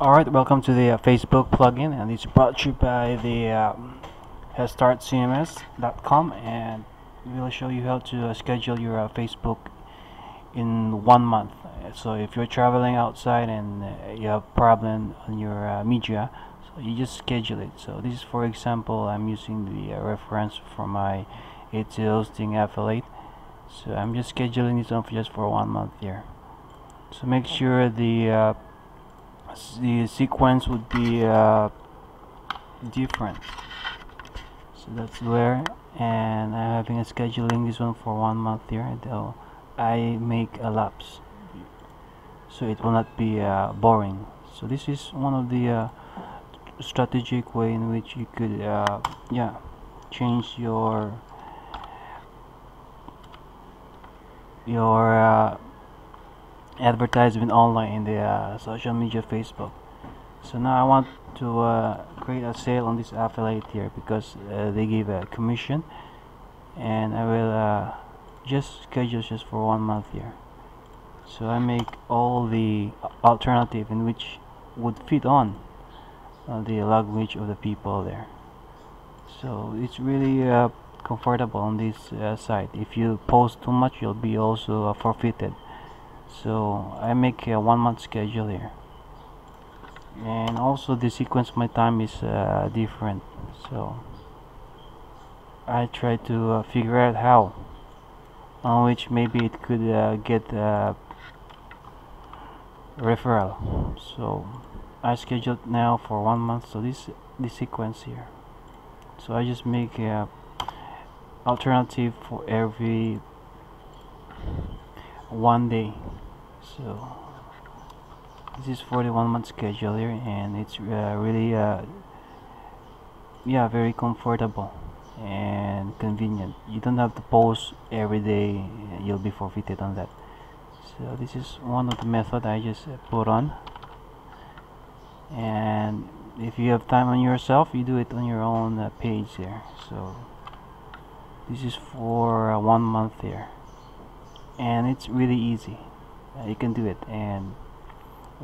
Alright, welcome to the uh, Facebook plugin and it's brought to you by the um, HeadStartCMS.com and we will show you how to uh, schedule your uh, Facebook in one month. So if you're traveling outside and uh, you have problem on your uh, media, so you just schedule it. So this is for example, I'm using the uh, reference for my AT hosting affiliate. So I'm just scheduling this for just for one month here. So make sure the uh, the sequence would be uh, different. So that's where and I'm having a scheduling this one for one month here until I make a lapse. So it will not be uh, boring. So this is one of the uh, strategic way in which you could uh, yeah change your your uh, advertisement online in the uh, social media Facebook. So now I want to uh, create a sale on this affiliate here because uh, they give a commission. And I will uh, just schedule just for one month here. So I make all the alternative in which would fit on uh, the language of the people there. So it's really uh, comfortable on this site. If you post too much you'll be also forfeited so I make a one month schedule here. And also the sequence my time is uh, different. So I try to uh, figure out how on which maybe it could uh, get uh, referral. So I scheduled now for one month so this this sequence here. So I just make a alternative for every one day. So this is for the one month schedule here and it's uh, really uh, yeah very comfortable and convenient. You don't have to post every day you'll be forfeited on that. So this is one of the method I just put on. And if you have time on yourself you do it on your own uh, page there. So this is for uh, one month there and it's really easy. Uh, you can do it. And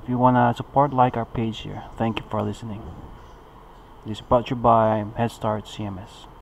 if you want to support like our page here. Thank you for listening. This is brought to you by head start cms